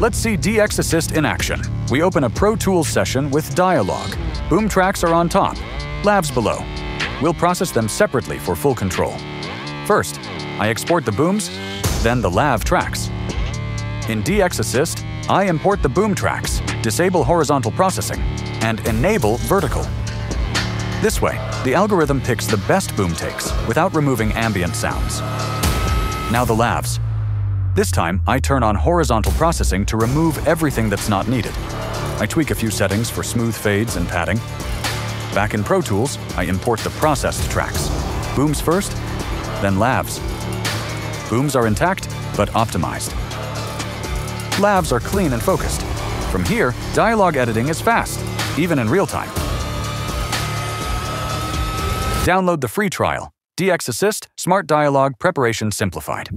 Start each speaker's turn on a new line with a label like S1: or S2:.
S1: Let's see DX Assist in action. We open a Pro Tools session with Dialog. Boom tracks are on top, lavs below. We'll process them separately for full control. First, I export the booms, then the lav tracks. In DX Assist, I import the boom tracks, disable horizontal processing, and enable vertical. This way, the algorithm picks the best boom takes without removing ambient sounds. Now the lavs. This time, I turn on horizontal processing to remove everything that's not needed. I tweak a few settings for smooth fades and padding. Back in Pro Tools, I import the processed tracks. Booms first, then lavs. Booms are intact, but optimized. Lavs are clean and focused. From here, dialogue editing is fast, even in real time. Download the free trial. DX Assist Smart Dialogue Preparation Simplified.